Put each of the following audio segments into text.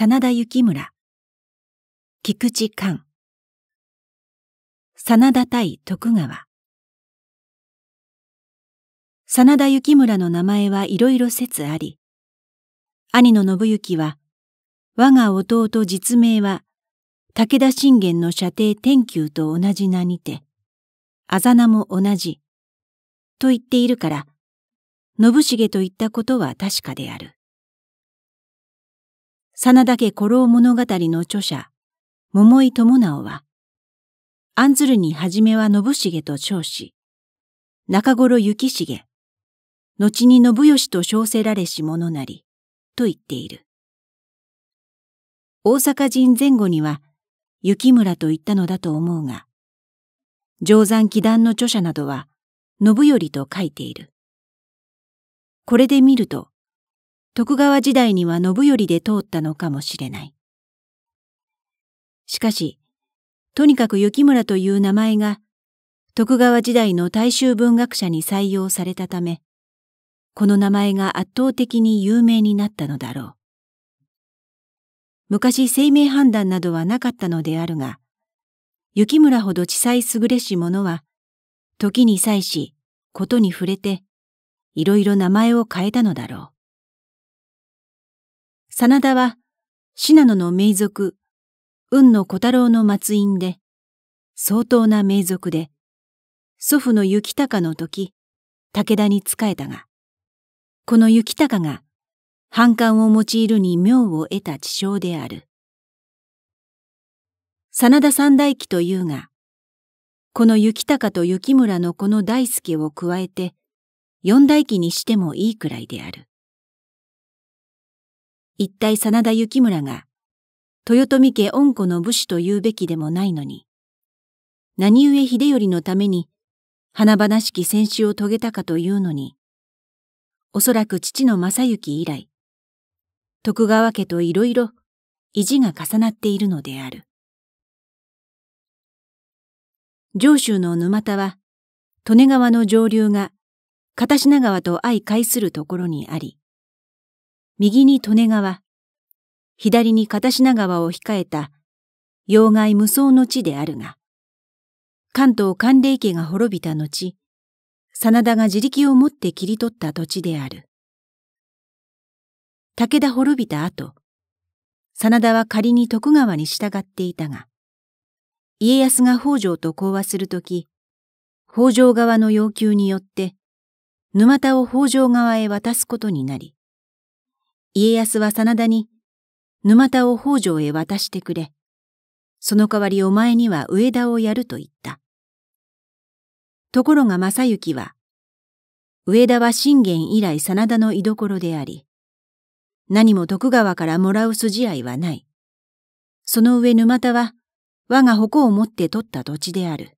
真田幸村。菊池寛。真田対徳川。真田幸村の名前はいろいろ説あり兄の信行は我が弟実名は武田信玄の射程天球と同じ名にてあざ名も同じと言っているから信繁といったことは確かである。真田家古老物語の著者、桃井智直は、案ずるにはじめは信繁と称し、中頃幸重、後に信義と称せられし者なり、と言っている。大阪人前後には、雪村と言ったのだと思うが、定山祈願の著者などは、信頼と書いている。これで見ると、徳川時代には信頼で通ったのかもしれない。しかし、とにかく雪村という名前が徳川時代の大衆文学者に採用されたため、この名前が圧倒的に有名になったのだろう。昔生命判断などはなかったのであるが、雪村ほど地裁優れし者は、時に際し、ことに触れて、いろいろ名前を変えたのだろう。真田は、信濃の名族、雲野小太郎の末院で、相当な名族で、祖父の雪高の時、武田に仕えたが、この雪高が、反感を用いるに妙を得た地称である。真田三大記というが、この雪高と雪村のこの大輔を加えて、四大記にしてもいいくらいである。一体真田幸村が、豊臣家恩子の武士と言うべきでもないのに、何故秀頼のために、華々しき戦死を遂げたかというのに、おそらく父の正幸以来、徳川家といろいろ意地が重なっているのである。上州の沼田は、利根川の上流が片品川と相介するところにあり、右に利根川、左に片品川を控えた。要害無双の地であるが、関東関連家が滅びた後、真田が自力をもって切り取った土地である。武田滅びた後、真田は仮に徳川に従っていたが、家康が北条と講和するとき、北条側の要求によって、沼田を北条側へ渡すことになり、家康は真田に、沼田を北条へ渡してくれ。その代わりお前には上田をやると言った。ところが正行は、上田は信玄以来真田の居所であり、何も徳川からもらう筋合いはない。その上沼田は、我が矛を持って取った土地である。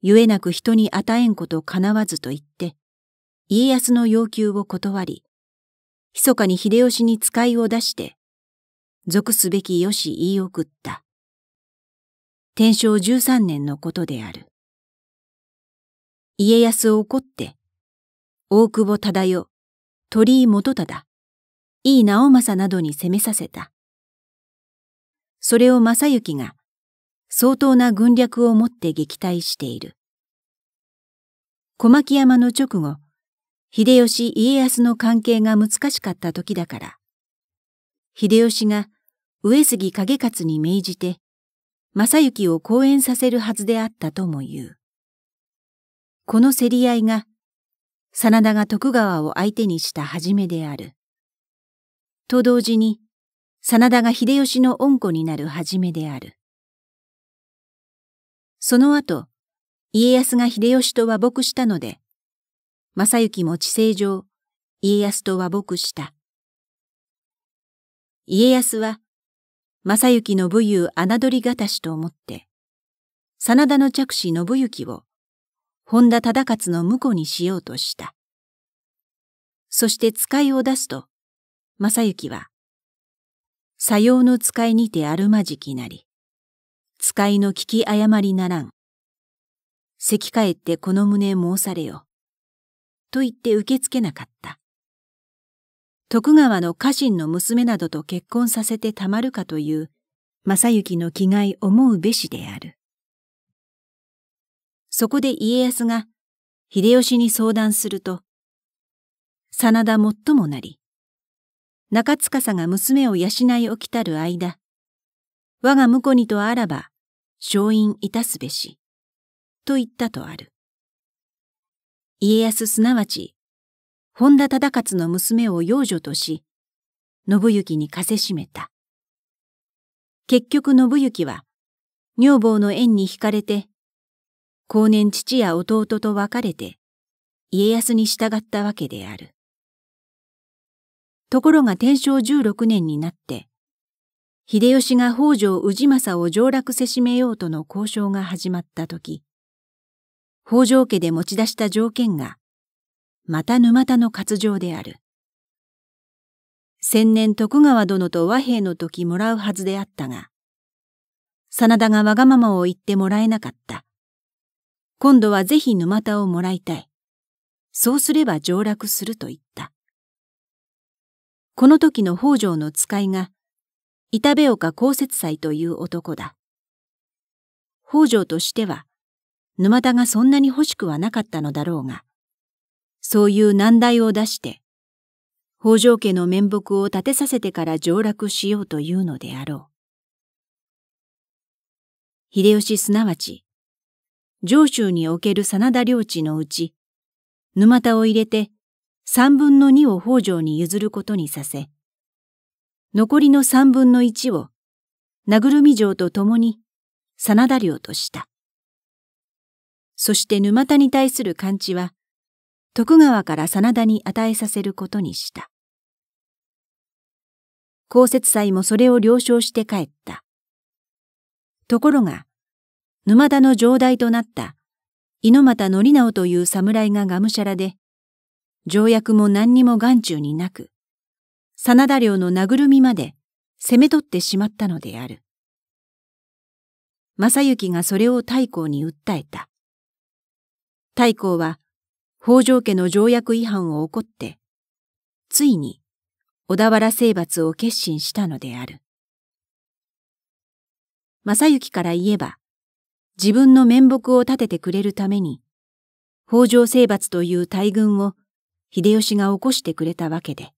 ゆえなく人に与えんこと叶わずと言って、家康の要求を断り、密かに秀吉に使いを出して、属すべきよし言い送った。天正十三年のことである。家康を怒って、大久保忠代、鳥居元忠、井伊直政などに攻めさせた。それを正行が相当な軍略をもって撃退している。小牧山の直後、秀吉家康の関係が難しかった時だから、秀吉が上杉景勝に命じて、正行を講演させるはずであったとも言う。この競り合いが、真田が徳川を相手にした始めである。と同時に、真田が秀吉の恩子になる始めである。その後、家康が秀吉と和睦したので、正行も地政上、家康と和睦した。家康は、正行の武勇侮りがたしと思って、真田の着子信行を、本田忠勝の婿にしようとした。そして使いを出すと、正行は、さようの使いにてあるまじきなり、使いの聞き誤りならん。席帰ってこの旨申されよ。と言って受け付けなかった。徳川の家臣の娘などと結婚させてたまるかという正行の気概思うべしである。そこで家康が秀吉に相談すると、真田もっともなり、中司が娘を養い起きたる間、我が婿にとあらば、承認いたすべし、と言ったとある。家康すなわち、本田忠勝の娘を養女とし、信行に貸せしめた。結局信行は、女房の縁に惹かれて、後年父や弟と別れて、家康に従ったわけである。ところが天正十六年になって、秀吉が北条氏政を上洛せしめようとの交渉が始まった時、北条家で持ち出した条件が、また沼田の活情である。千年徳川殿と和平の時もらうはずであったが、真田がわがままを言ってもらえなかった。今度はぜひ沼田をもらいたい。そうすれば上洛すると言った。この時の北条の使いが、板部岡公設祭という男だ。北条としては、沼田がそんなに欲しくはなかったのだろうが、そういう難題を出して、北条家の面目を立てさせてから上洛しようというのであろう。秀吉すなわち、上州における真田領地のうち、沼田を入れて三分の二を北条に譲ることにさせ、残りの三分の一を名ぐるみ城と共に真田領とした。そして沼田に対する勘地は、徳川から真田に与えさせることにした。公設祭もそれを了承して帰った。ところが、沼田の城代となった猪俣則直という侍ががむしゃらで、条約も何にも眼中になく、真田領の殴るみまで攻め取ってしまったのである。正行がそれを太閤に訴えた。太閤は北条家の条約違反を起こって、ついに小田原征伐を決心したのである。正行から言えば、自分の面目を立ててくれるために、北条征伐という大軍を秀吉が起こしてくれたわけで、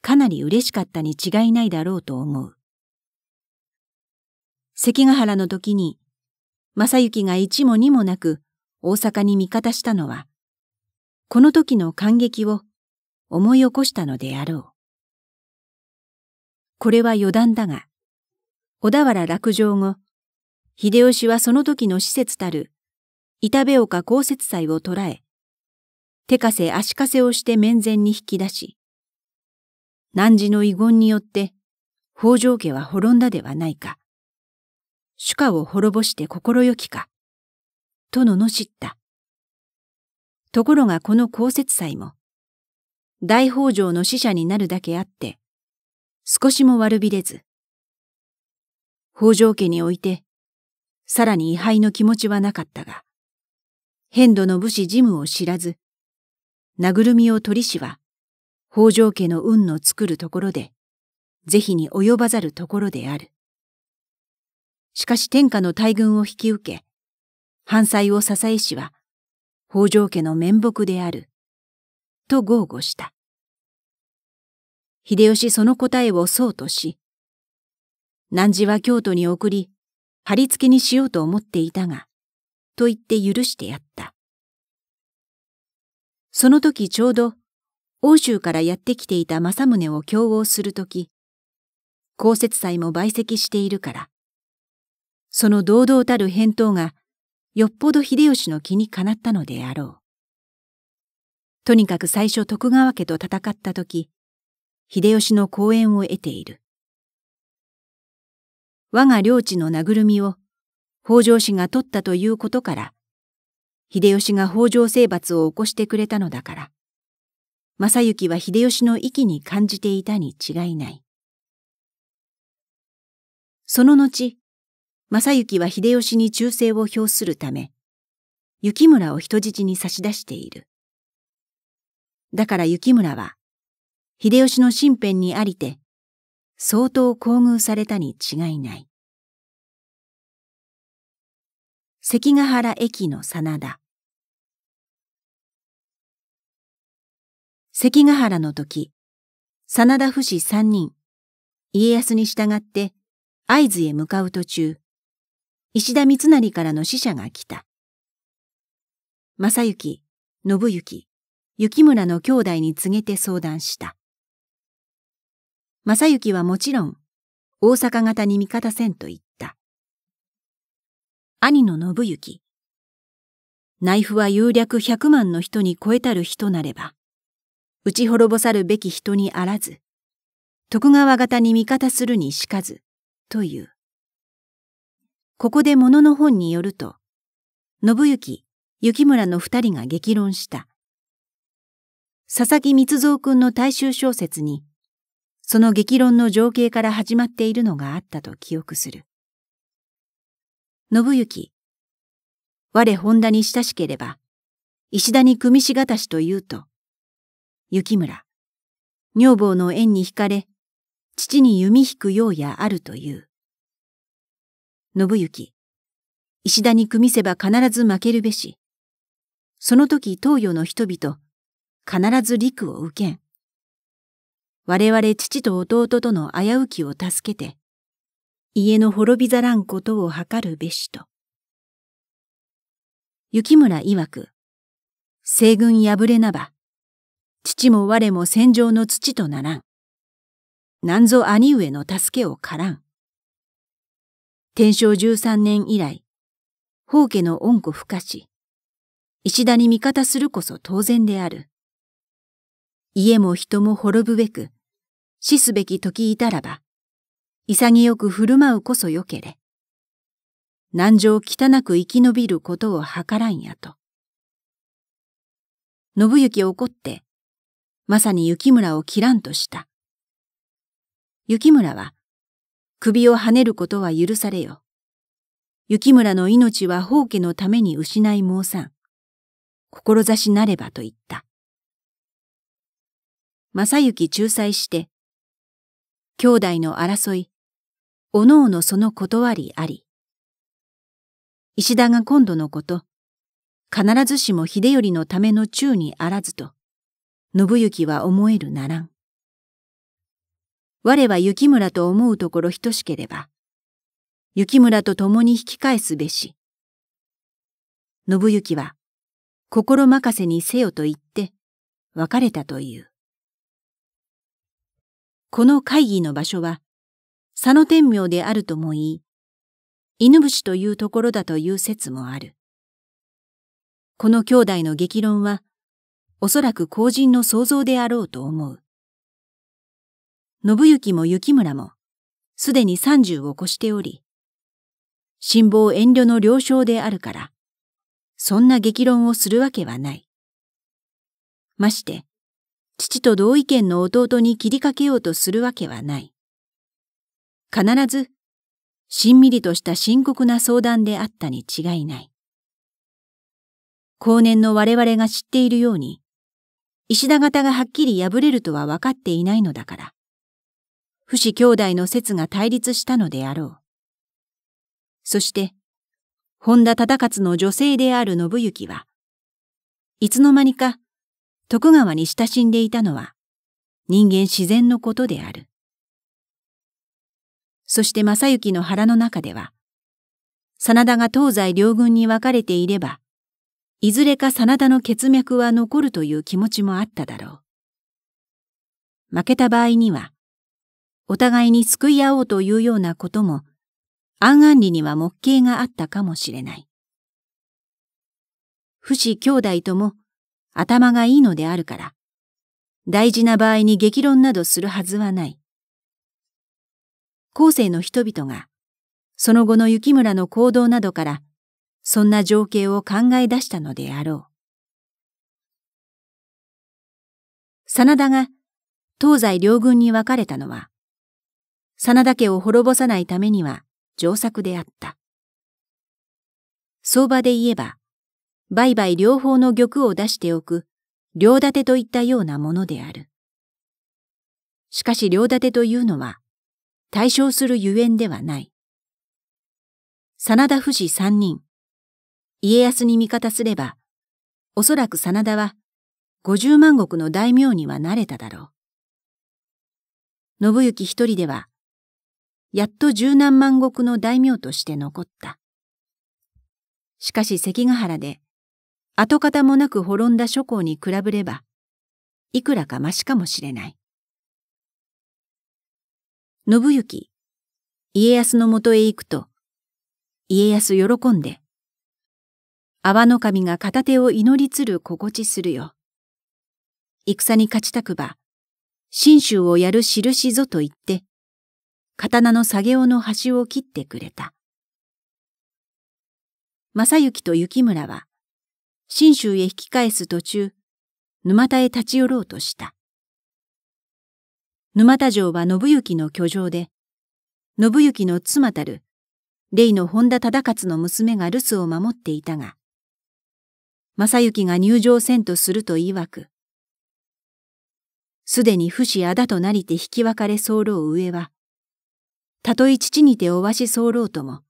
かなり嬉しかったに違いないだろうと思う。関ヶ原の時に、正行が一も二もなく大阪に味方したのは、この時の感激を思い起こしたのであろう。これは余談だが、小田原落城後、秀吉はその時の施設たる板部岡公設祭を捕らえ、手枷足かせをして面前に引き出し、汝の遺言によって北条家は滅んだではないか。主家を滅ぼして心よきか。と罵った。ところがこの公設祭も、大北条の使者になるだけあって、少しも悪びれず、北条家においてさらに位牌の気持ちはなかったが、変度の武士事務を知らず、殴るみを取りしは、北条家の運の作るところで、是非に及ばざるところである。しかし天下の大軍を引き受け、反対を支えしは、北条家の面目である。と豪語した。秀吉その答えをそうとし、汝は京都に送り、貼り付けにしようと思っていたが、と言って許してやった。その時ちょうど、欧州からやってきていた政宗を共応する時、公設祭も陪席しているから、その堂々たる返答が、よっぽど秀吉の気にかなったのであろう。とにかく最初徳川家と戦った時、秀吉の講演を得ている。我が領地の殴るみを北条氏が取ったということから、秀吉が北条征伐を起こしてくれたのだから、正行は秀吉の息に感じていたに違いない。その後、正行は秀吉に忠誠を表するため、雪村を人質に差し出している。だから雪村は、秀吉の身辺にありて、相当厚遇されたに違いない。関ヶ原駅の真田。関ヶ原の時、真田不死三人、家康に従って会津へ向かう途中、石田三成からの使者が来た。正幸、信行、雪村の兄弟に告げて相談した。正幸はもちろん、大阪方に味方せんと言った。兄の信行、内府は有略百万の人に超えたる人なれば、打ち滅ぼさるべき人にあらず、徳川方に味方するにしかず、という。ここで物の本によると、信行、雪村の二人が激論した。佐々木光蔵君の大衆小説に、その激論の情景から始まっているのがあったと記憶する。信行、我本田に親しければ、石田に組しがたしと言うと、雪村、女房の縁に惹かれ、父に弓引くようやあるという。信行、石田に組みせば必ず負けるべし。その時東洋の人々、必ず陸を受けん。我々父と弟との危うきを助けて、家の滅びざらんことを図るべしと。雪村曰く、西軍破れなば、父も我も戦場の土とならん。なんぞ兄上の助けをからん。天正十三年以来、宝家の恩子不可し、石田に味方するこそ当然である。家も人も滅ぶべく、死すべき時いたらば、潔く振る舞うこそよけれ。難情汚く生き延びることを図らんやと。信行怒って、まさに雪村を切らんとした。雪村は、首をはねることは許されよ。雪村の命は宝家のために失い申さん。志なればと言った。正行仲裁して、兄弟の争い、おのおのその断りあり。石田が今度のこと、必ずしも秀頼のための忠にあらずと、信行は思えるならん。我は雪村と思うところ等しければ、雪村と共に引き返すべし。信行は、心任せにせよと言って、別れたという。この会議の場所は、佐野天明であるとも言い、犬伏というところだという説もある。この兄弟の激論は、おそらく後人の想像であろうと思う。信行も雪村も、すでに三十を越しており、辛抱遠慮の了承であるから、そんな激論をするわけはない。まして、父と同意見の弟に切りかけようとするわけはない。必ず、しんみりとした深刻な相談であったに違いない。後年の我々が知っているように、石田型がはっきり破れるとは分かっていないのだから、不死兄弟の説が対立したのであろう。そして、本田忠勝の女性である信行は、いつの間にか徳川に親しんでいたのは人間自然のことである。そして正行の腹の中では、真田が東西両軍に分かれていれば、いずれか真田の血脈は残るという気持ちもあっただろう。負けた場合には、お互いに救い合おうというようなことも、暗暗里には目形があったかもしれない。不死兄弟とも頭がいいのであるから、大事な場合に激論などするはずはない。後世の人々が、その後の雪村の行動などから、そんな情景を考え出したのであろう。真田が東西両軍に分かれたのは、真田家を滅ぼさないためには上策であった。相場で言えば、売買両方の玉を出しておく、両立てといったようなものである。しかし両立てというのは、対象するゆえんではない。真田不死三人、家康に味方すれば、おそらく真田は五十万石の大名にはなれただろう。信行一人では、やっと十何万石の大名として残った。しかし関ヶ原で、跡形もなく滅んだ諸侯に比べれば、いくらかましかもしれない。信行、家康のもとへ行くと、家康喜んで、阿波の神が片手を祈りつる心地するよ。戦に勝ちたくば、信州をやる印ぞと言って、刀の下げ尾の端を切ってくれた。正行と雪村は、信州へ引き返す途中、沼田へ立ち寄ろうとした。沼田城は信行の居城で、信行の妻たる、霊の本田忠勝の娘が留守を守っていたが、正行が入城せんとすると曰く、すでに不死あだとなりて引き別れ候上は、たとえ父にておわし候とも、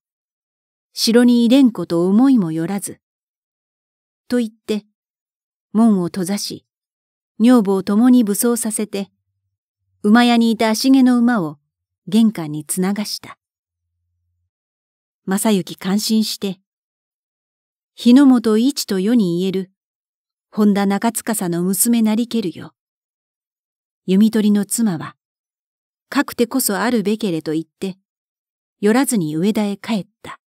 城に入れんこと思いもよらず、と言って、門を閉ざし、女房共に武装させて、馬屋にいた足毛の馬を玄関につながした。正行感心して、日の本一と世に言える、本田中司の娘なりけるよ。弓取りの妻は、かくてこそあるべけれと言って、寄らずに上田へ帰った。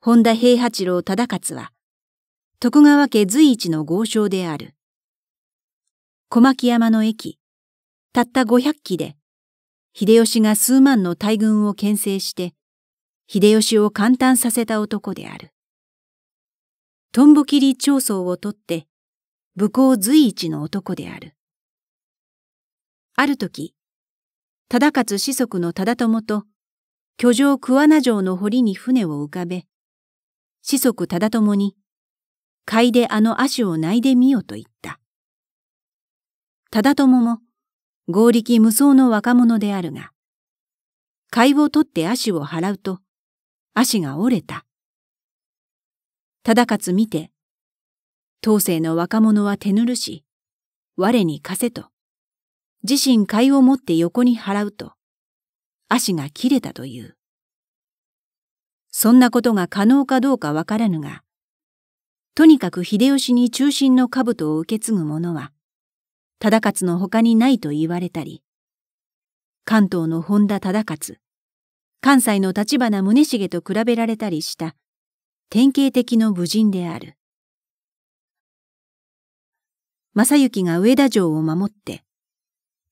本田平八郎忠勝は、徳川家随一の豪商である。小牧山の駅、たった五百騎で、秀吉が数万の大軍を牽制して、秀吉を簡単させた男である。トンボ切り長宗を取って、武功随一の男である。ある時、忠勝子息の忠友と、居城桑名城の堀に船を浮かべ、子息忠友に、貝であの足を泣いでみよと言った。忠友も、合力無双の若者であるが、貝を取って足を払うと、足が折れた。忠勝見て、当世の若者は手ぬるし、我に貸せと、自身貝を持って横に払うと、足が切れたという。そんなことが可能かどうかわからぬが、とにかく秀吉に中心の兜を受け継ぐ者は、忠勝の他にないと言われたり、関東の本田忠勝、関西の立花宗茂と比べられたりした典型的の武人である。正行が上田城を守って、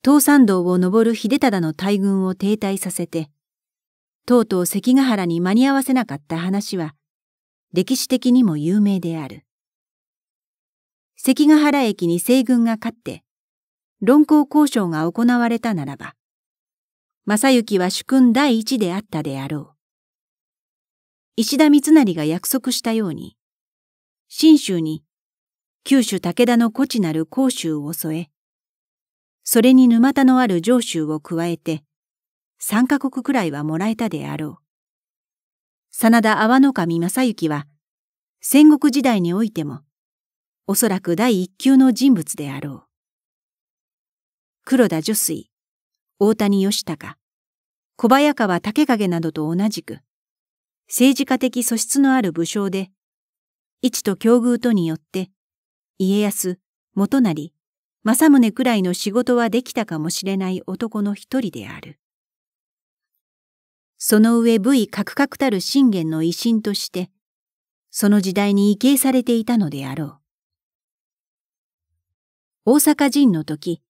東山道を登る秀忠の大軍を停滞させて、とうとう関ヶ原に間に合わせなかった話は、歴史的にも有名である。関ヶ原駅に西軍が勝って、論功交渉が行われたならば、正行は主君第一であったであろう。石田三成が約束したように、信州に九州武田の古地なる甲州を添え、それに沼田のある上州を加えて、三カ国くらいはもらえたであろう。真田阿波の神正幸は、戦国時代においても、おそらく第一級の人物であろう。黒田女水、大谷義隆、小早川竹影などと同じく、政治家的素質のある武将で、一と境遇とによって、家康、元成、政宗くらいの仕事はできたかもしれない男の一人である。その上部位カクカクたる信玄の威信として、その時代に畏敬されていたのであろう。大阪人の時、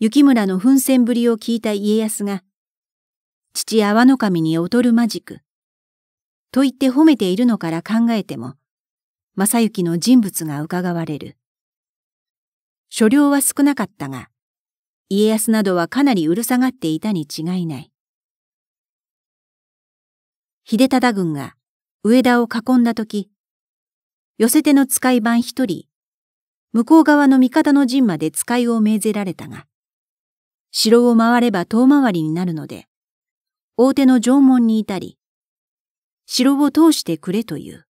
雪村の奮戦ぶりを聞いた家康が、父阿波の神に劣るまじく、と言って褒めているのから考えても、正行の人物が伺われる。所領は少なかったが、家康などはかなりうるさがっていたに違いない。秀忠軍が上田を囲んだとき、寄せ手の使い番一人、向こう側の味方の陣まで使いを命ぜられたが、城を回れば遠回りになるので、大手の城門にいたり、城を通してくれという。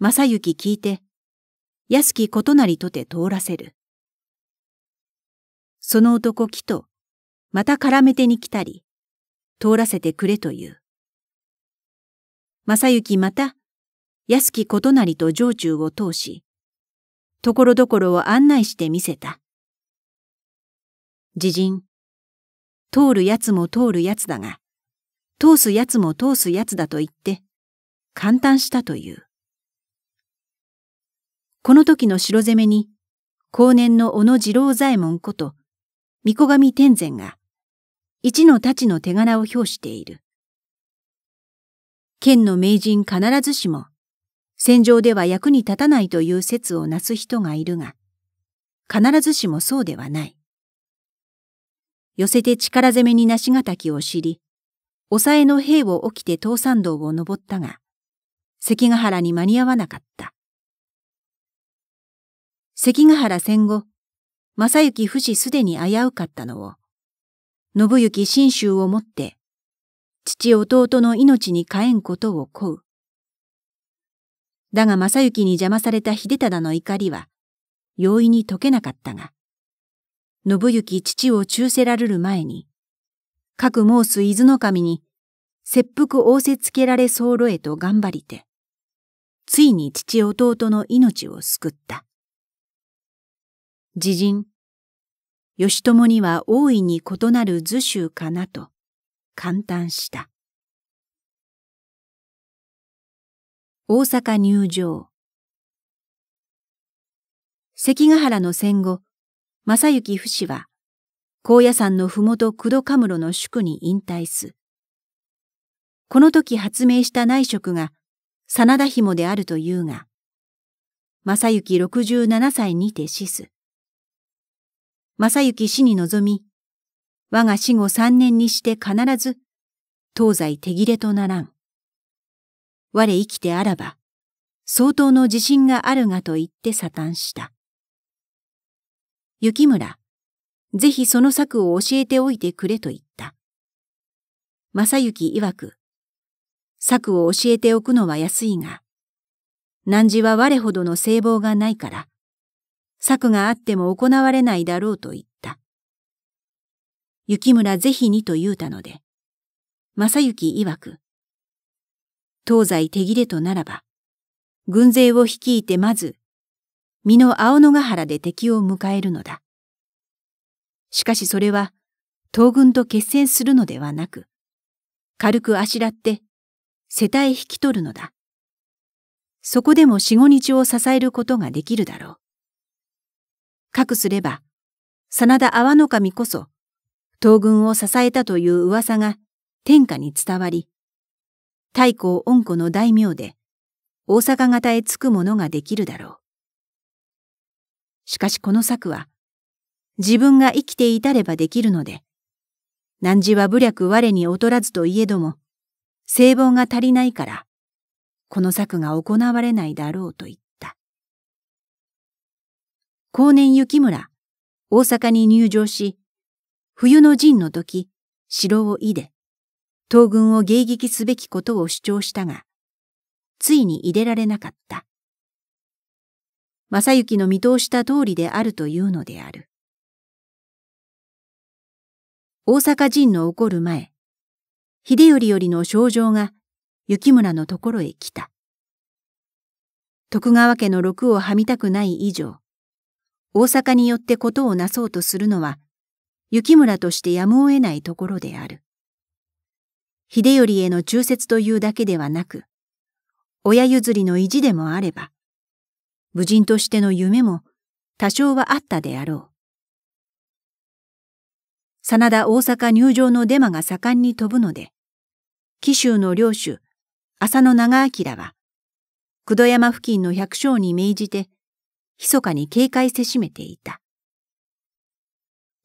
正行聞いて、安きことなりとて通らせる。その男木と、また絡めてに来たり、通らせてくれという。正行また、安きことなりと城中を通し、ところどころを案内してみせた。自陣、通るやつも通るやつだが、通すやつも通すやつだと言って、簡単したという。この時の城攻めに、後年の小野次郎左衛門こと、御子上天前が、一の太刀の手柄を表している。剣の名人必ずしも、戦場では役に立たないという説をなす人がいるが、必ずしもそうではない。寄せて力攻めになしがたきを知り、抑えの兵を起きて東山道を登ったが、関ヶ原に間に合わなかった。関ヶ原戦後、正行不死すでに危うかったのを、信行信州をもって、父弟の命に変えんことを請う。だが正行に邪魔された秀忠の怒りは、容易に解けなかったが、信行父を忠せられる前に、各申す伊豆の神に、切腹仰せつけられ候へと頑張りて、ついに父弟の命を救った。自陣、義朝には大いに異なる図州かなと感嘆した。大阪入城関ヶ原の戦後、正行不死は、高野山のふもと九度カムロの宿に引退す。この時発明した内職が真田紐であるというが、正行67歳にて死す。正行死に臨み、我が死後三年にして必ず東西手切れとならん。我生きてあらば、相当の自信があるがと言って沙汰した。雪村、ぜひその策を教えておいてくれと言った。正行曰く、策を教えておくのは安いが、汝は我ほどの聖望がないから、策があっても行われないだろうと言った。雪村ぜひにと言うたので、正行曰く、東西手切れとならば、軍勢を率いてまず身の青野ヶ原で敵を迎えるのだ。しかしそれは、東軍と決戦するのではなく、軽くあしらって、瀬田へ引き取るのだ。そこでも四五日を支えることができるだろう。かくすれば、真田阿波の神こそ、東軍を支えたという噂が天下に伝わり、太閤恩子の大名で、大阪方へ着くものができるだろう。しかしこの策は、自分が生きていたればできるので、汝は武略我に劣らずといえども、聖望が足りないから、この策が行われないだろうと言った。後年雪村、大阪に入城し、冬の陣の時、城をいで、東軍を迎撃すべきことを主張したが、ついに入れられなかった。正行の見通した通りであるというのである。大阪陣の起こる前、秀頼よりの症状が雪村のところへ来た。徳川家の禄をはみたくない以上、大阪によってことをなそうとするのは、雪村としてやむを得ないところである。秀頼への忠説というだけではなく、親譲りの意地でもあれば、武人としての夢も多少はあったであろう。真田大阪入城のデマが盛んに飛ぶので、紀州の領主、浅野長明は、九度山付近の百姓に命じて、密かに警戒せしめていた。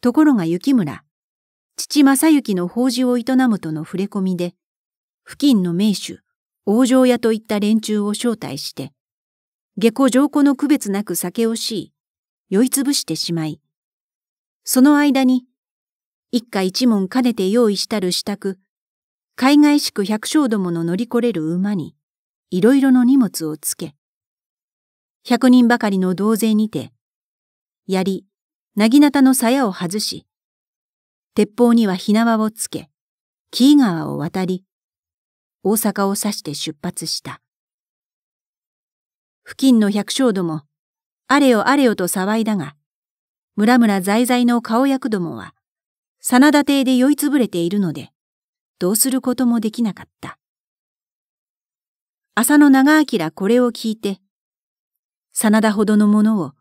ところが雪村、父正幸の法事を営むとの触れ込みで、付近の名手、王城屋といった連中を招待して、下戸上戸の区別なく酒をしい、酔いつぶしてしまい、その間に、一家一門兼ねて用意したる支度、海外しく百姓どもの乗り来れる馬に、いろいろの荷物をつけ、百人ばかりの同勢にて、槍、なぎなたの鞘を外し、鉄砲には火縄をつけ、紀伊川を渡り、大阪を指して出発した。付近の百姓ども、あれよあれよと騒いだが、村々在々の顔役どもは、真田邸で酔いつぶれているので、どうすることもできなかった。浅野長明これを聞いて、真田ほどのものを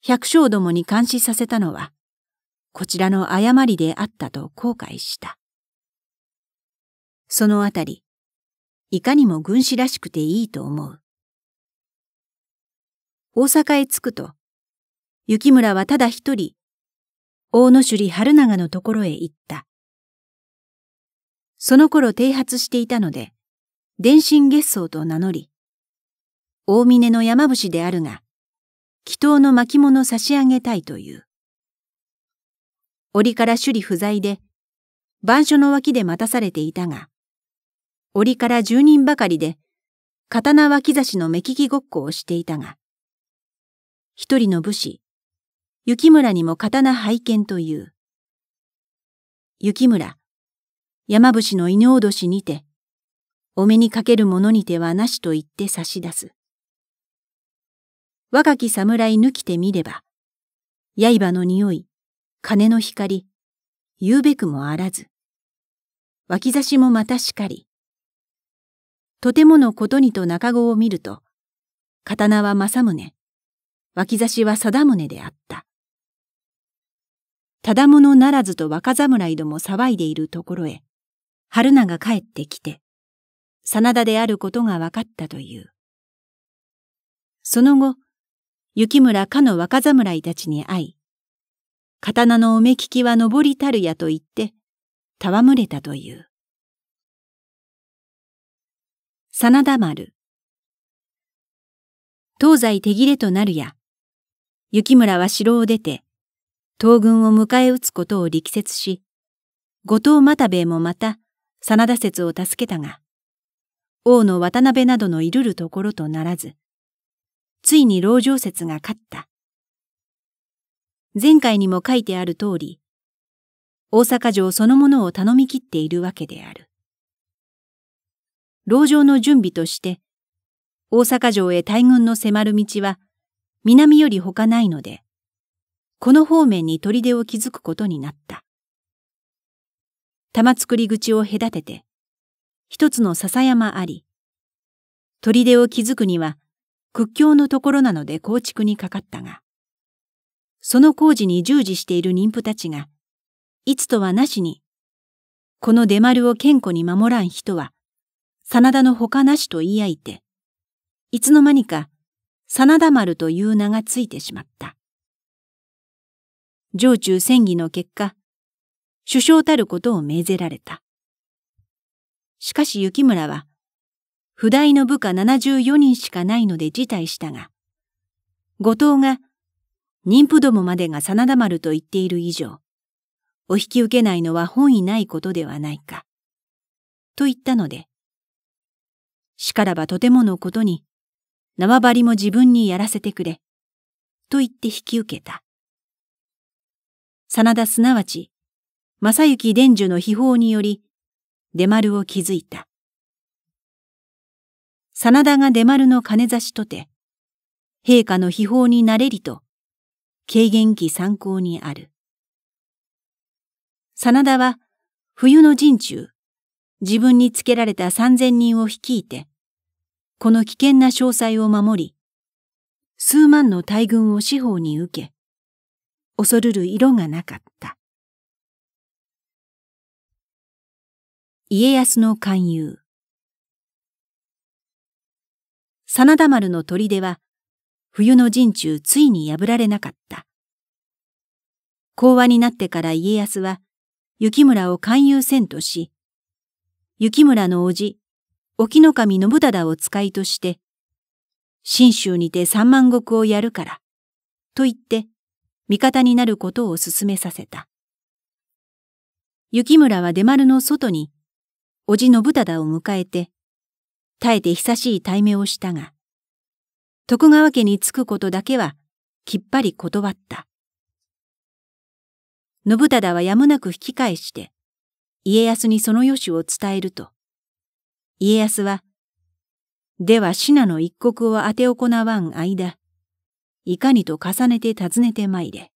百姓どもに監視させたのは、こちらの誤りであったと後悔した。そのあたり、いかにも軍師らしくていいと思う。大阪へ着くと、雪村はただ一人、大野首里春長のところへ行った。その頃剃髪していたので、電信月草と名乗り、大峰の山伏であるが、祈祷の巻物差し上げたいという。折から首里不在で、番所の脇で待たされていたが、折から十人ばかりで、刀脇差しの目利きごっこをしていたが、一人の武士、雪村にも刀拝見という。雪村、山伏の犬脅しにて、お目にかけるものにてはなしと言って差し出す。若き侍抜きてみれば、刃の匂い、金の光、言うべくもあらず。脇差しもまたしかり。とてものことにと中子を見ると、刀は正宗、脇差しは貞宗であった。ただものならずと若侍ども騒いでいるところへ、春菜が帰ってきて、真田であることが分かったという。その後、雪村かの若侍たちに会い、刀のお目利きは登りたるやと言って、戯れたという。真田丸。東西手切れとなるや、雪村は城を出て、東軍を迎え撃つことを力説し、後藤又兵衛もまた、真田説を助けたが、王の渡辺などのいるるところとならず、ついに老城説が勝った。前回にも書いてある通り、大阪城そのものを頼み切っているわけである。老城の準備として、大阪城へ大軍の迫る道は、南より他ないので、この方面に砦を築くことになった。玉造り口を隔てて、一つの笹山あり、砦を築くには屈強のところなので構築にかかったが、その工事に従事している妊婦たちが、いつとはなしに、この出丸を健康に守らん人は、真田の他なしと言い合いて、いつの間にか真田丸という名がついてしまった。上中戦議の結果、首相たることを命ぜられた。しかし雪村は、不代の部下74人しかないので辞退したが、後藤が、妊婦どもまでが真田丸と言っている以上、お引き受けないのは本意ないことではないか。と言ったので、しからばとてものことに、縄張りも自分にやらせてくれ、と言って引き受けた。真田すなわち、正幸伝授の秘宝により、出丸を築いた。真田が出丸の金差しとて、陛下の秘宝になれりと、軽減期参考にある。真田は、冬の陣中、自分につけられた三千人を率いて、この危険な詳細を守り、数万の大軍を四方に受け、恐るる色がなかった。家康の勧誘真田丸の砦は冬の陣中ついに破られなかった。講和になってから家康は雪村を勧誘せんとし、雪村の叔父、沖ノ神信忠を使いとして、信州にて三万石をやるから、と言って、味方になることを進めさせた。雪村は出丸の外に、叔父信忠を迎えて、耐えて久しい対面をしたが、徳川家に着くことだけはきっぱり断った。信忠はやむなく引き返して、家康にその良しを伝えると、家康は、では信濃一国を当て行わん間、いかにと重ねて尋ねてまいれ、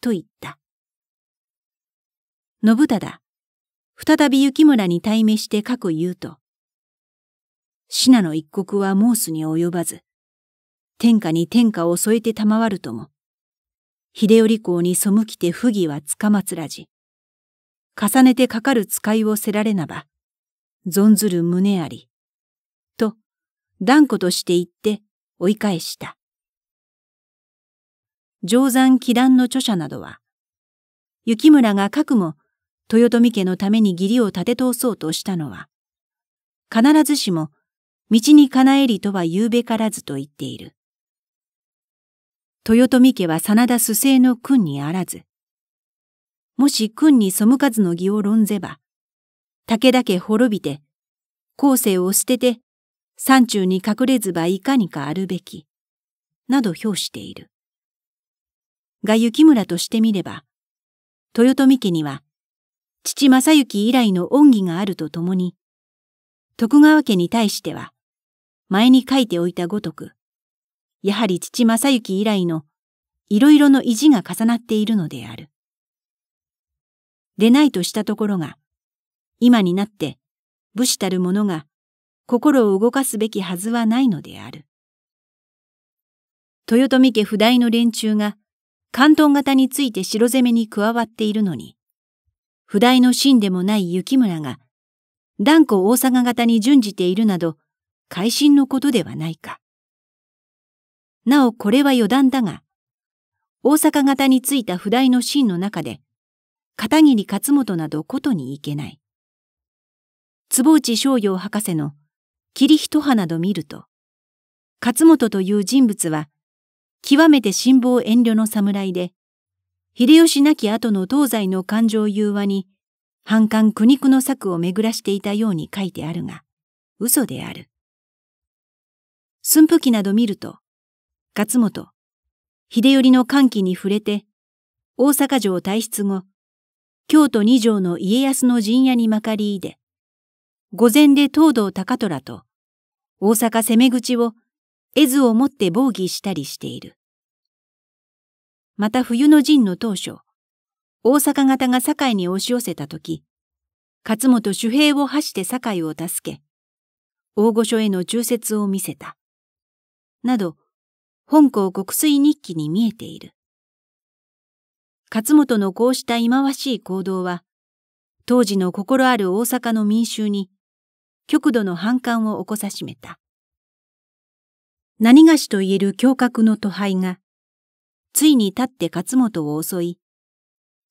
と言った。信忠、再び雪村に対面して各言うと、信濃一国は申すに及ばず、天下に天下を添えて賜るとも、秀頼公に背きて不義はつかまつらじ、重ねてかかる使いをせられなば、存ずる胸あり、と断固として言って追い返した。定山祈願の著者などは、雪村が核も豊臣家のために義理を立て通そうとしたのは、必ずしも道にかなえりとは言うべからずと言っている。豊臣家は真田素性の君にあらず、もし君に背かずの義を論ぜば、武田家滅びて、後世を捨てて、山中に隠れずばいかにかあるべき、など評している。が雪村としてみれば、豊臣家には父正幸以来の恩義があるとともに、徳川家に対しては、前に書いておいたごとく、やはり父正幸以来のいろいろの意地が重なっているのである。でないとしたところが、今になって武士たる者が心を動かすべきはずはないのである。豊臣家不代の連中が関東型について城攻めに加わっているのに、不代の真でもない雪村が、断固大阪型に準じているなど、会心のことではないか。なおこれは余談だが、大阪型についた不代の真の中で、片桐勝元などことにいけない。坪内商用博士の霧一葉など見ると、勝元という人物は、極めて辛抱遠慮の侍で、秀吉亡き後の東西の感情融和に、反感苦肉の策を巡らしていたように書いてあるが、嘘である。寸布記など見ると、勝本、秀頼の歓喜に触れて、大阪城退出後、京都二条の家康の陣屋にまかり入れ、御前で東堂高虎と大阪攻め口を絵図を持って防御したりしている。また冬の陣の当初、大阪方が堺に押し寄せた時、勝本主兵を発して堺を助け、大御所への忠説を見せた。など、本校国水日記に見えている。勝本のこうした忌まわしい行動は、当時の心ある大阪の民衆に、極度の反感を起こさしめた。何がしと言える胸郭の都配が、ついに立って勝本を襲い、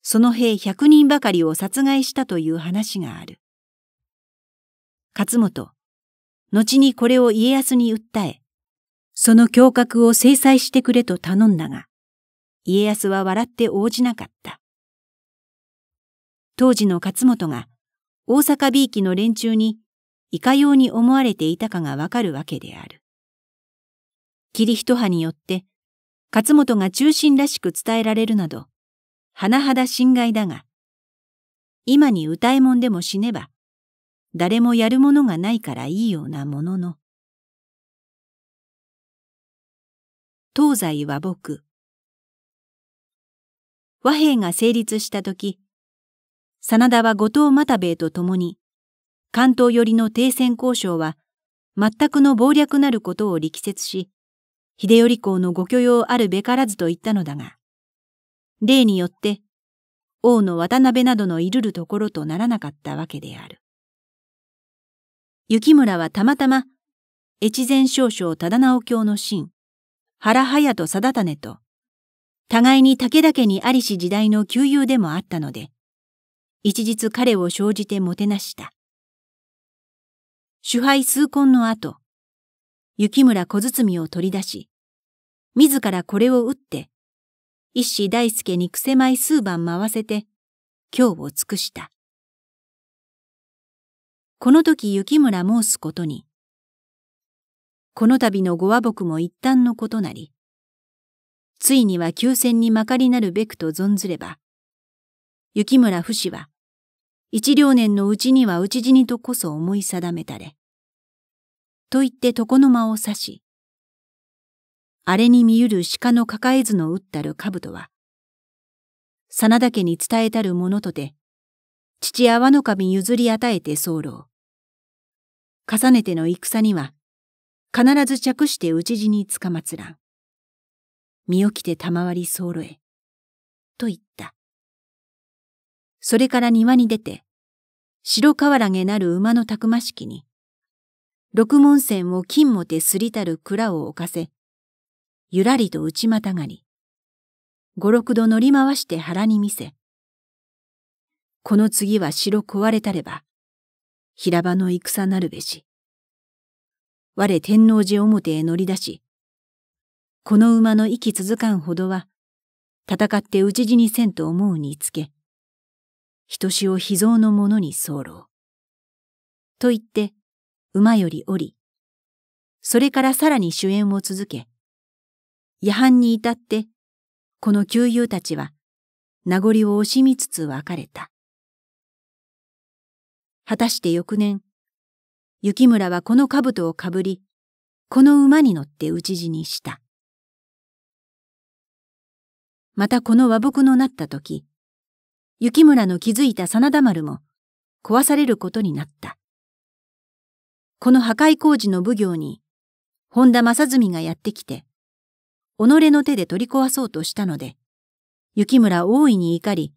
その兵百人ばかりを殺害したという話がある。勝本、後にこれを家康に訴え、その胸郭を制裁してくれと頼んだが、家康は笑って応じなかった。当時の勝本が大阪びいきの連中にいかように思われていたかがわかるわけである。霧一葉によって勝本が中心らしく伝えられるなど、甚だ心外だが、今に歌いもんでも死ねば、誰もやるものがないからいいようなものの。東西和睦。和平が成立した時、真田は後藤又兵衛と共に、関東寄りの停戦交渉は、全くの謀略なることを力説し、秀頼公のご許容あるべからずと言ったのだが、例によって、王の渡辺などのいるるところとならなかったわけである。雪村はたまたま、越前少将忠直教の臣、原隼人貞種と、互いに武田家にありし時代の旧友でもあったので、一日彼を生じてもてなした。主敗数婚の後、雪村小包を取り出し、自らこれを打って、一子大輔にくせまい数番回せて、今日を尽くした。この時雪村申すことに、この度のご和睦も一旦のことなり、ついには休戦にまかりなるべくと存ずれば、雪村不死は、一両年のうちには討ち死にとこそ思い定めたれ。と言って床の間を刺し、あれに見ゆる鹿の抱えずの打ったる兜は、真田家に伝えたるものとて、父阿波の神譲り与えて候。重ねての戦には、必ず着して討ち死につかまつらん。身を着て賜り候え。と言った。それから庭に出て、白瓦げなる馬のたくましきに、六門線を金もてすりたる蔵を置かせ、ゆらりと内またがり、五六度乗り回して腹に見せ、この次は城壊れたれば、平場の戦なるべし。我天王寺表へ乗り出し、この馬の息続かんほどは、戦って討ち死にせんと思うにつけ、人しを秘蔵の者に候。と言って、馬より降り、それからさらに主演を続け、夜半に至って、この旧友たちは、名残を惜しみつつ別れた。果たして翌年、雪村はこの兜をかぶり、この馬に乗って討ち死にした。またこの和睦のなった時、雪村の気づいた真田丸も壊されることになった。この破壊工事の奉行に、本田正純がやってきて、己の手で取り壊そうとしたので、雪村大いに怒り、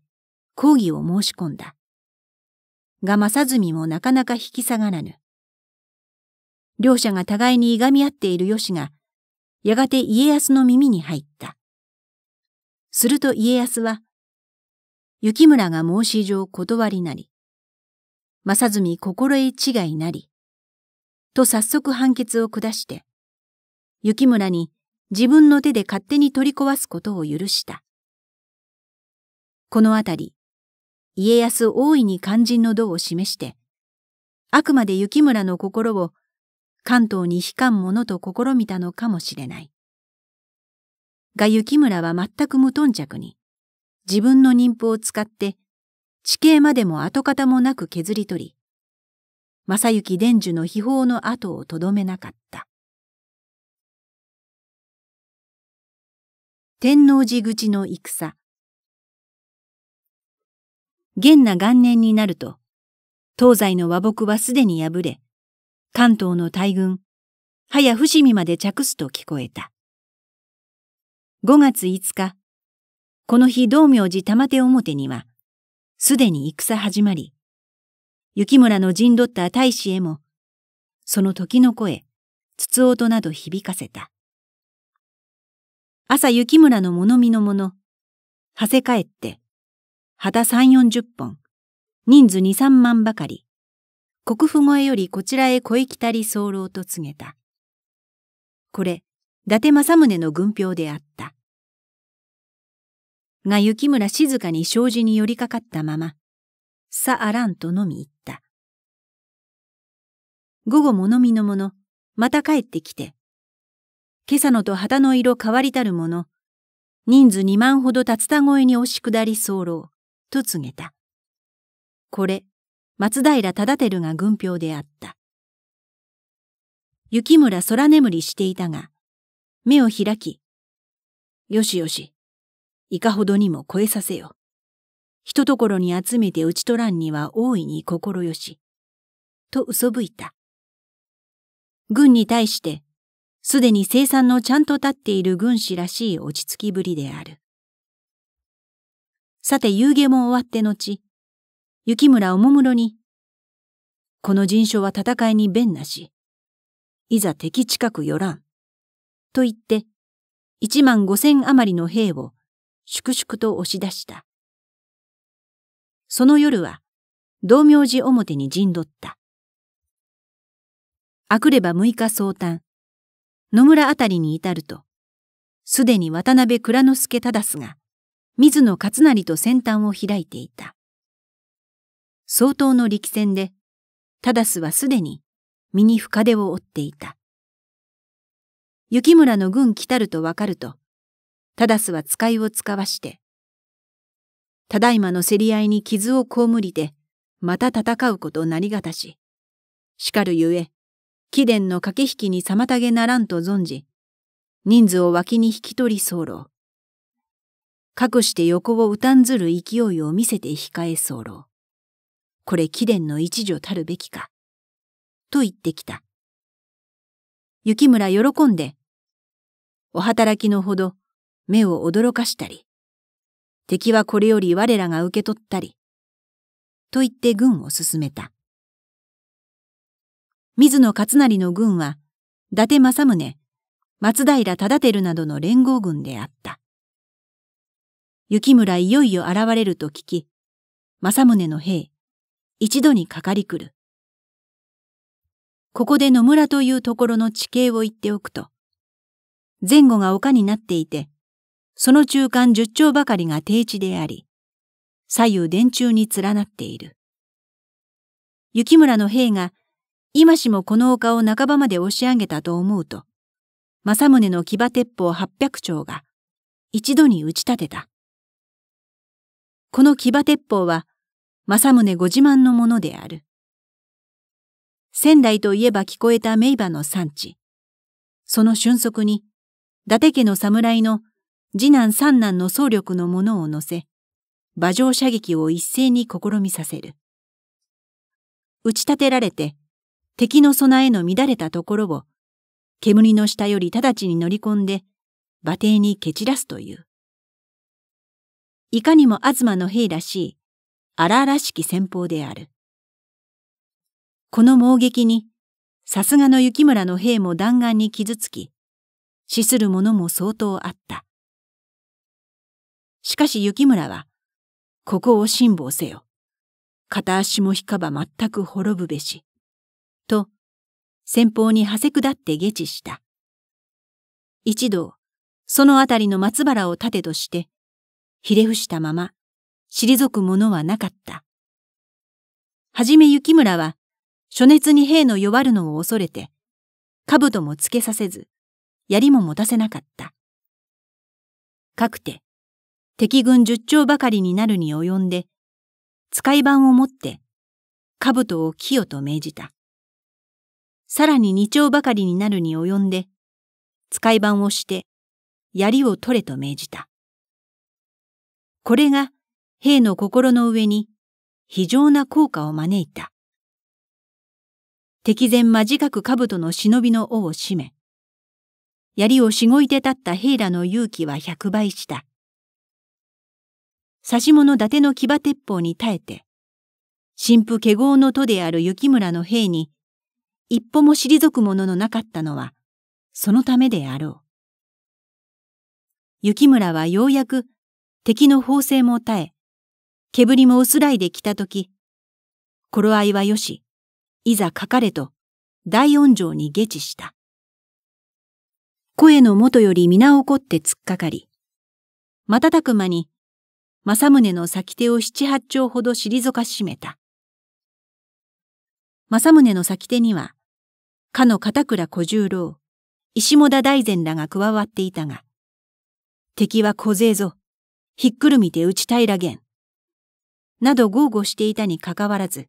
抗議を申し込んだ。が正純もなかなか引き下がらぬ。両者が互いにいがみ合っている吉が、やがて家康の耳に入った。すると家康は、雪村が申し状断りなり、正純心得違いなり、と早速判決を下して、雪村に自分の手で勝手に取り壊すことを許した。このあたり、家康大いに肝心の度を示して、あくまで雪村の心を関東に引かんものと試みたのかもしれない。が雪村は全く無頓着に、自分の忍法を使って地形までも跡形もなく削り取り、正幸伝授の秘宝の跡をとどめなかった。天王寺口の戦。元那元年になると、東西の和睦はすでに敗れ、関東の大軍、はや伏見まで着すと聞こえた。5月5日、この日道明寺玉手表には、すでに戦始まり、雪村の陣取った大使へも、その時の声、筒音など響かせた。朝雪村の物見の者、はせ帰って、旗三四十本、人数二三万ばかり、国府越えよりこちらへ小きたり候と告げた。これ、伊達政宗の軍票であった。が雪村静かに障子に寄りかかったまま、さあらんとのみ言った。午後物見の者、また帰ってきて、今朝のと旗の色変わりたるもの、人数二万ほど竜田越えに押し下り候、と告げた。これ、松平忠輝が軍票であった。雪村空眠りしていたが、目を開き、よしよし、いかほどにも超えさせよ。ひとところに集めて打ち取らんには大いに心よし。と嘘吹いた。軍に対して、すでに生産のちゃんと立っている軍師らしい落ち着きぶりである。さて夕げも終わって後、雪村おもむろに、この人種は戦いに弁なし、いざ敵近く寄らん、と言って、一万五千余りの兵を粛々と押し出した。その夜は、道明寺表に陣取った。あくれば六日早誕、野村あたりに至ると、すでに渡辺蔵之助忠が、水野勝成と先端を開いていた。相当の力戦で、忠須はすでに身に深手を負っていた。雪村の軍来たるとわかると、忠須は使いを使わして、ただいまの競り合いに傷を被りて、また戦うことなりがたし、しかるゆえ、貴殿の駆け引きに妨げならんと存じ、人数を脇に引き取り候。かくして横を歌んずる勢いを見せて控え候。これ貴殿の一助たるべきか。と言ってきた。雪村喜んで、お働きのほど目を驚かしたり、敵はこれより我らが受け取ったり、と言って軍を進めた。水野勝成の軍は、伊達政宗、松平忠輝などの連合軍であった。雪村いよいよ現れると聞き、政宗の兵、一度にかかり来る。ここで野村というところの地形を言っておくと、前後が丘になっていて、その中間十丁ばかりが低地であり、左右電柱に連なっている。雪村の兵が今しもこの丘を半ばまで押し上げたと思うと、政宗の騎馬鉄砲八百丁が一度に打ち立てた。この騎馬鉄砲は政宗ご自慢のものである。仙台といえば聞こえた名馬の産地。その俊足に、伊達家の侍の次男三男の総力のものを乗せ、馬上射撃を一斉に試みさせる。打ち立てられて、敵の備えの乱れたところを、煙の下より直ちに乗り込んで、馬蹄に蹴散らすという。いかにも東の兵らしい、荒々しき戦法である。この猛撃に、さすがの雪村の兵も弾丸に傷つき、死する者も相当あった。しかし雪村は、ここを辛抱せよ。片足も引かば全く滅ぶべし。と、先方にはせ下って下地した。一同、そのあたりの松原を盾として、ひれ伏したまま、退くものはなかった。はじめ雪村は、暑熱に兵の弱るのを恐れて、兜もつけさせず、槍も持たせなかった。かくて、敵軍十丁ばかりになるに及んで、使い番を持って、兜を清と命じた。さらに二丁ばかりになるに及んで、使い番をして、槍を取れと命じた。これが兵の心の上に非常な効果を招いた。敵前間近く兜の忍びの尾を締め、槍をしごいて立った兵らの勇気は百倍した。差し物伊達の騎馬鉄砲に耐えて、神父華豪の徒である雪村の兵に一歩も退くもののなかったのは、そのためであろう。雪村はようやく敵の砲声も耐え、煙も薄らいできたとき、頃合いはよし、いざかかれと大音城に下地した。声の元より皆起こって突っかかり、瞬く間に政宗の先手を七八丁ほど退かしめた。政宗の先手には、かの片倉小十郎、石母田大膳らが加わっていたが、敵は小勢ぞ、ひっくるみて打ち平らげん。など豪語していたにかかわらず、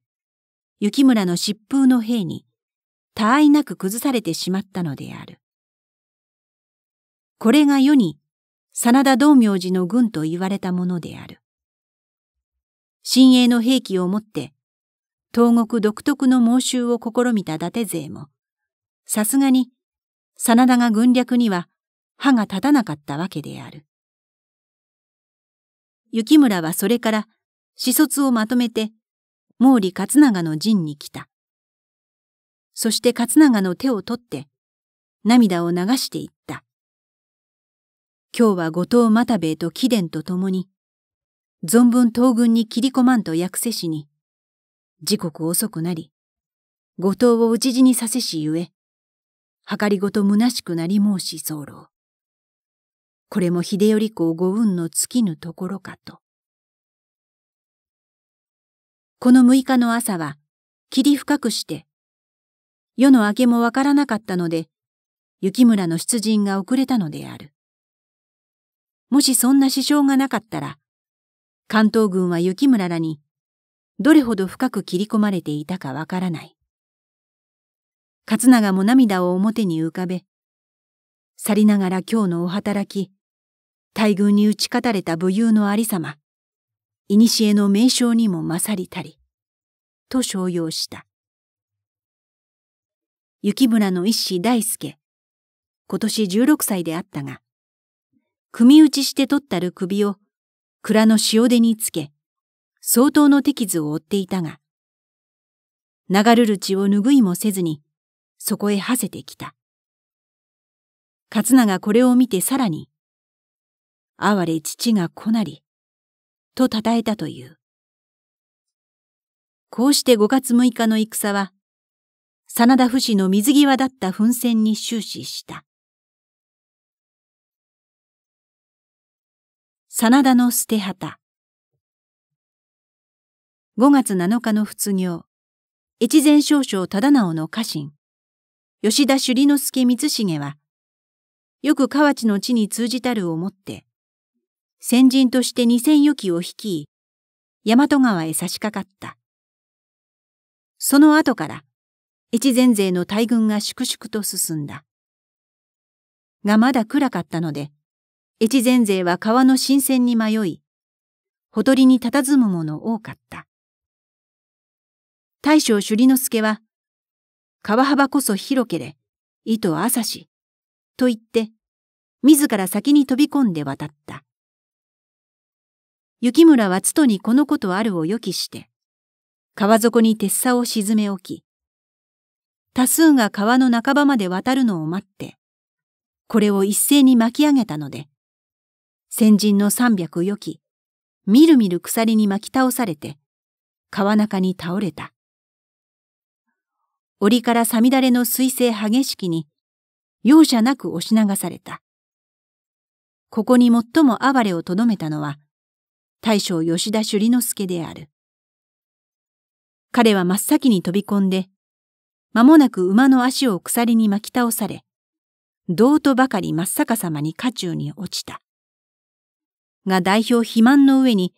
雪村の疾風の兵に、他愛なく崩されてしまったのである。これが世に、真田道明寺の軍と言われたものである。新鋭の兵器をもって、東国独特の猛襲を試みた伊達勢も、さすがに、真田が軍略には歯が立たなかったわけである。雪村はそれから、視卒をまとめて、毛利勝長の陣に来た。そして勝長の手を取って、涙を流していった。今日は後藤又兵衛と貴殿と共に、存分東軍に切り込まんと役せしに、時刻遅くなり、後藤を討ち死にさせしゆえ、計りごと虚しくなり申し候。これも秀頼公ご運の尽きぬところかと。この六日の朝は霧深くして夜の明けもわからなかったので雪村の出陣が遅れたのである。もしそんな支障がなかったら関東軍は雪村らにどれほど深く切り込まれていたかわからない。勝長も涙を表に浮かべ、去りながら今日のお働き、大軍に打ち勝たれた武勇のありさま、古の名称にも勝りたり、と商用した。雪村の一子大輔、今年十六歳であったが、組打ちして取ったる首を蔵の塩手につけ、相当の手傷を負っていたが、流るる血を拭いもせずに、そこへ馳せてきた。勝長これを見てさらに、哀れ父がこなり、と称えたという。こうして5月6日の戦は、真田不死の水際だった奮戦に終始した。真田の捨て旗。5月7日の卒業、越前少将忠直の家臣、吉田首里之助光重は、よく河内の地に通じたるをもって、先人として二千余機を率い、大和川へ差し掛かった。その後から、越前勢の大軍が粛々と進んだ。がまだ暗かったので、越前勢は川の新鮮に迷い、ほとりに佇む者多かった。大将首里之助は、川幅こそ広けれ、糸浅し、と言って、自ら先に飛び込んで渡った。雪村はつとにこのことあるを予期して、川底に鉄砂を沈め置き、多数が川の半ばまで渡るのを待って、これを一斉に巻き上げたので、先人の三百よき、みるみる鎖に巻き倒されて、川中に倒れた。檻からさみだれの水星激しきに、容赦なく押し流された。ここに最も暴れをとどめたのは、大将吉田首里之助である。彼は真っ先に飛び込んで、間もなく馬の足を鎖に巻き倒され、銅とばかり真っ逆さまに家中に落ちた。が代表肥満の上に、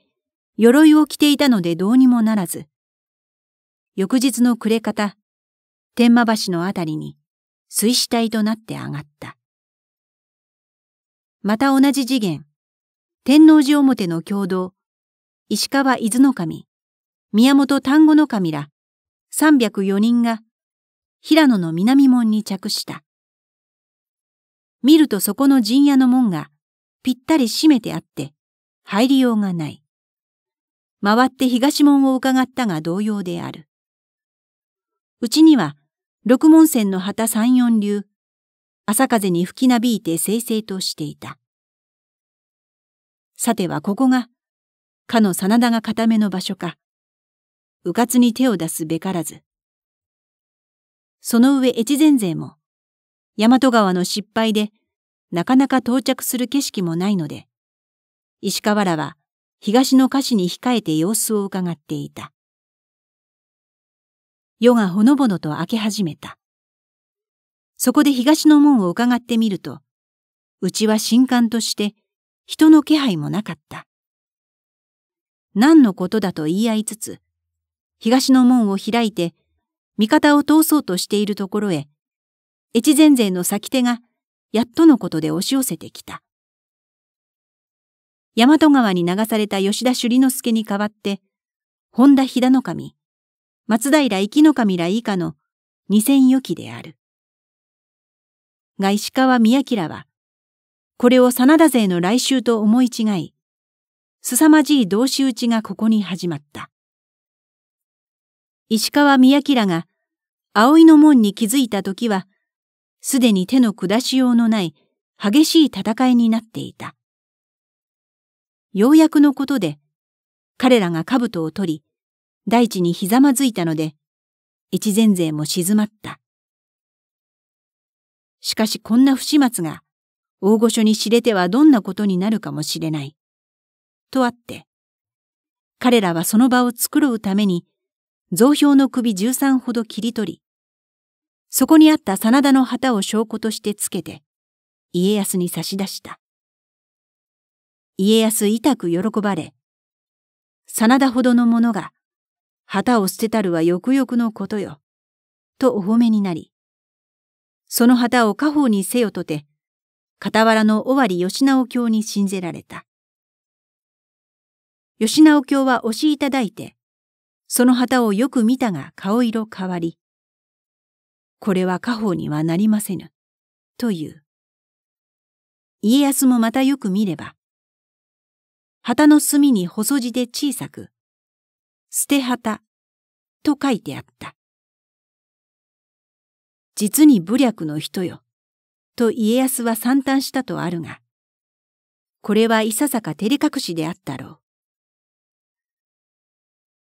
鎧を着ていたのでどうにもならず、翌日の暮れ方、天満橋のあたりに水死体となって上がった。また同じ次元、天王寺表の共同、石川伊豆の神、宮本丹後の神ら304人が平野の南門に着した。見るとそこの陣屋の門がぴったり閉めてあって入りようがない。回って東門を伺ったが同様である。うちには六門線の旗三四流、朝風に吹きなびいて清々としていた。さてはここが、かの真田が固めの場所か、うかつに手を出すべからず。その上越前勢も、大和川の失敗で、なかなか到着する景色もないので、石川らは東の歌詞に控えて様子を伺っていた。夜がほのぼのと明け始めた。そこで東の門を伺ってみると、うちは新刊として人の気配もなかった。何のことだと言い合いつつ、東の門を開いて、味方を通そうとしているところへ、越前勢の先手がやっとのことで押し寄せてきた。大和川に流された吉田首里之助に代わって、本田飛騨の神、松平生の神ら以下の二千余期である。が石川宮らは、これを真田勢の来襲と思い違い、凄まじい同士討ちがここに始まった。石川宮らが葵の門に気づいた時は、すでに手の下しようのない激しい戦いになっていた。ようやくのことで、彼らが兜を取り、大地にひざまずいたので、越前勢も静まった。しかしこんな不始末が大御所に知れてはどんなことになるかもしれない。とあって、彼らはその場を作ろうために、増票の首十三ほど切り取り、そこにあった真田の旗を証拠としてつけて、家康に差し出した。家康痛く喜ばれ、真田ほどの者が、旗を捨てたるはよくよくのことよ、とお褒めになり、その旗を家宝にせよとて、傍らの尾張吉直教に信ぜられた。吉直教は押しいただいて、その旗をよく見たが顔色変わり、これは家宝にはなりませぬ、という。家康もまたよく見れば、旗の隅に細字で小さく、捨て旗と書いてあった。実に武略の人よ、と家康は惨憺したとあるが、これはいささか照れ隠しであったろう。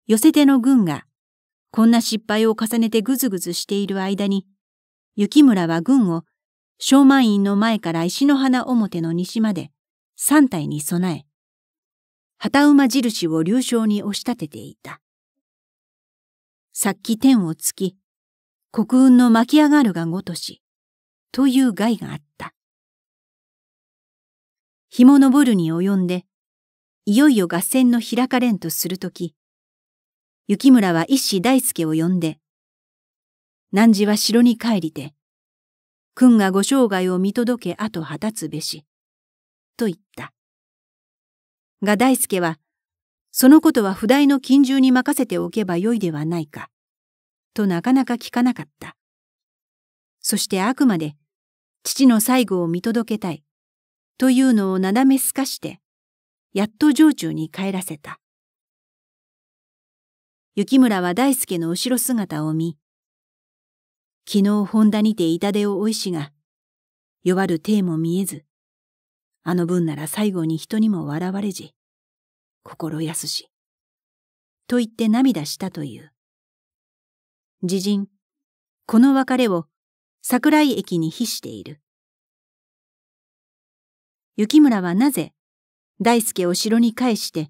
寄せ手の軍が、こんな失敗を重ねてぐずぐずしている間に、雪村は軍を、小満院の前から石の花表の西まで、三体に備え、旗馬印を流暢に押し立てていた。さっき天を突き、黒雲の巻き上がるがごとし、という害があった。日も昇るに及んで、いよいよ合戦の開かれんとするとき、雪村は一子大輔を呼んで、汝は城に帰りて、君がご生涯を見届け後果たつべし、と言った。が大輔は、そのことは不代の近習に任せておけばよいではないか、となかなか聞かなかった。そしてあくまで、父の最後を見届けたい、というのをなだめすかして、やっと城中に帰らせた。雪村は大輔の後ろ姿を見、昨日本田にて痛手を負いしが、弱る体も見えず、あの分なら最後に人にも笑われじ、心安し、と言って涙したという。自陣、この別れを桜井駅に比している。雪村はなぜ大輔を城に返して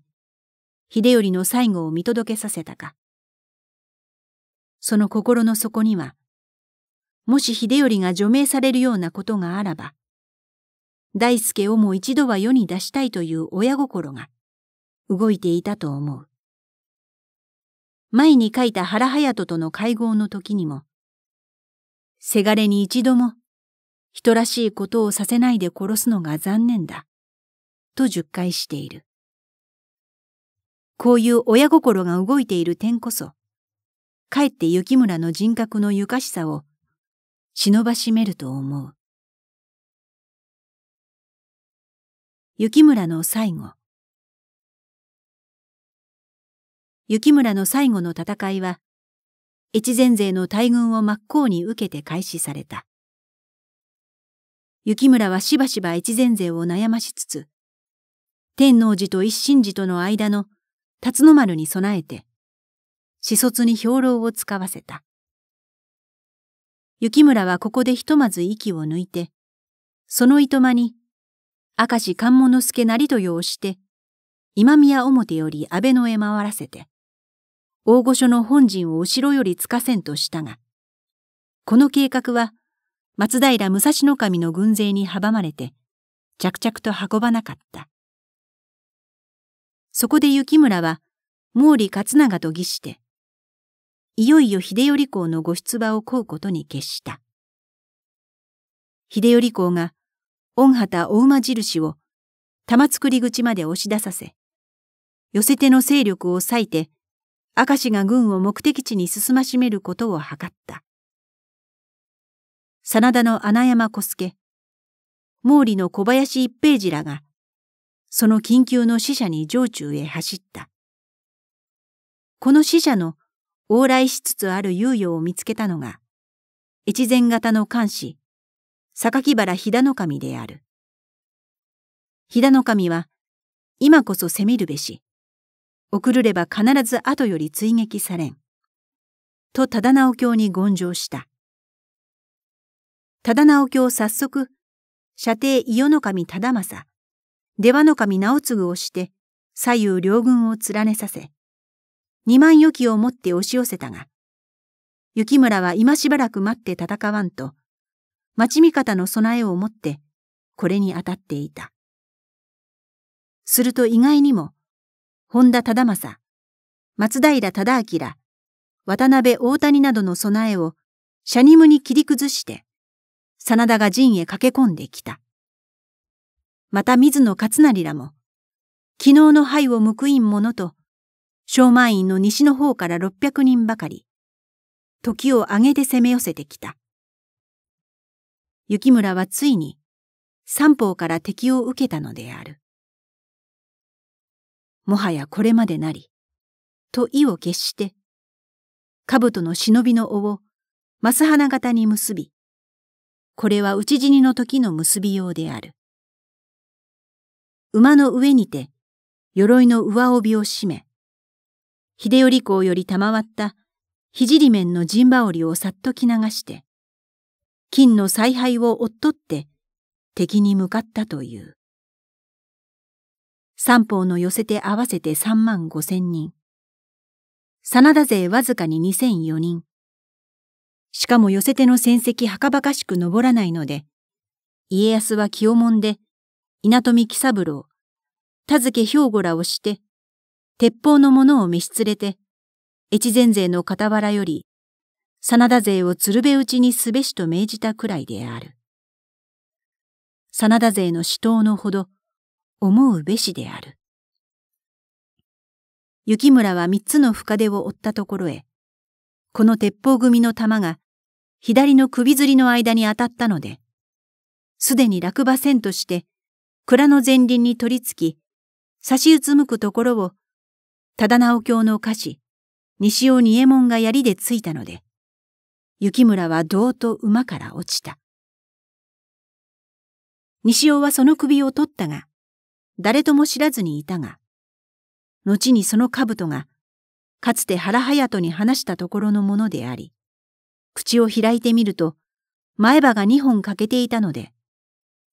秀頼の最後を見届けさせたか。その心の底には、もし秀頼が除名されるようなことがあらば、大輔をも一度は世に出したいという親心が動いていたと思う。前に書いた原隼人との会合の時にも、せがれに一度も人らしいことをさせないで殺すのが残念だ、と十回している。こういう親心が動いている点こそ、かえって雪村の人格のゆかしさを忍ばしめると思う。雪村の最後雪村の最後の戦いは、越前勢の大軍を真っ向に受けて開始された。雪村はしばしば越前勢を悩ましつつ、天王寺と一心寺との間の辰野丸に備えて、始卒に兵糧を使わせた。雪村はここでひとまず息を抜いて、そのいとまに、明石関門助成豊をして、今宮表より安倍野へ回らせて、大御所の本陣を後ろよりつかせんとしたが、この計画は松平武蔵守の軍勢に阻まれて、着々と運ばなかった。そこで雪村は毛利勝長と義して、いよいよ秀頼公のご出馬を請うことに決した。秀頼公が御旗お馬印を玉造口まで押し出させ、寄せ手の勢力を割いて、明石が軍を目的地に進ましめることを図った。真田の穴山小助、毛利の小林一平次らがその緊急の死者に城中へ走った。この死者の往来しつつある猶予を見つけたのが、越前型の監視、榊原飛騨守である。飛騨守は、今こそ攻めるべし、送るれば必ず後より追撃されん。と忠直教に言上した。忠直教早速、射程伊予守忠政、出羽守直次をして左右両軍を連ねさせ、二万余機をもって押し寄せたが、雪村は今しばらく待って戦わんと、町味方の備えをもってこれに当たっていた。すると意外にも、本田忠政、松平忠明、渡辺大谷などの備えを、シャニムに切り崩して、真田が陣へ駆け込んできた。また水野勝成らも、昨日の灰を報いん者と、小満院の西の方から600人ばかり、時を上げて攻め寄せてきた。雪村はついに、三方から敵を受けたのである。もはやこれまでなり、と意を決して、兜の忍びの尾を増花形に結び、これは討ち死にの時の結び用である。馬の上にて、鎧の上帯を締め、秀頼公より賜った聖面の陣羽織をさっと着流して、金の采配を追っとって敵に向かったという。三方の寄せて合わせて三万五千人。真田勢わずかに二千四人。しかも寄せての戦績はかばかしく登らないので、家康は清門で、稲富喜三郎、田付兵庫らをして、鉄砲の者を召し連れて、越前勢の傍らより、真田勢を鶴瓶打ちにすべしと命じたくらいである。真田勢の死闘のほど、思うべしである。雪村は三つの深手を追ったところへ、この鉄砲組の弾が左の首吊りの間に当たったので、すでに落馬せんとして、蔵の前輪に取り付き、差しうつむくところを、忠直教の歌詞、西尾二右衛門が槍でついたので、雪村は銅と馬から落ちた。西尾はその首を取ったが、誰とも知らずにいたが、後にその兜が、かつて原隼人に話したところのものであり、口を開いてみると、前歯が二本欠けていたので、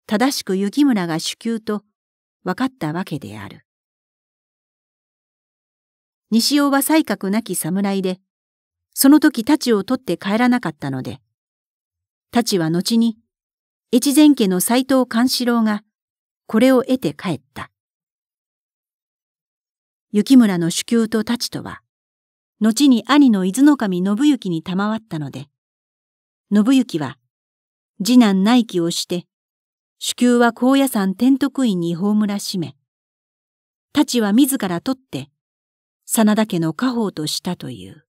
正しく雪村が主給と分かったわけである。西尾は才覚なき侍で、その時太刀を取って帰らなかったので、太刀は後に、越前家の斎藤勘四郎がこれを得て帰った。雪村の主給と太刀とは、後に兄の伊豆守信行に賜ったので、信行は、次男内記をして、主給は高野山天徳院に葬らしめ、太刀は自ら取って、真田家の家宝としたという。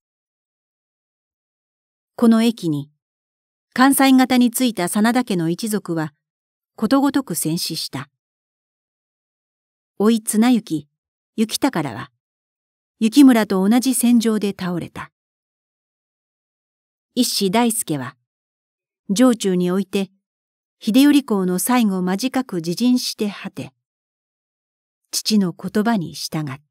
この駅に、関西型についた真田家の一族は、ことごとく戦死した。おい綱行、雪宝は、雪村と同じ戦場で倒れた。一子大輔は、城中において、秀頼公の最後間近く自陣して果て、父の言葉に従った。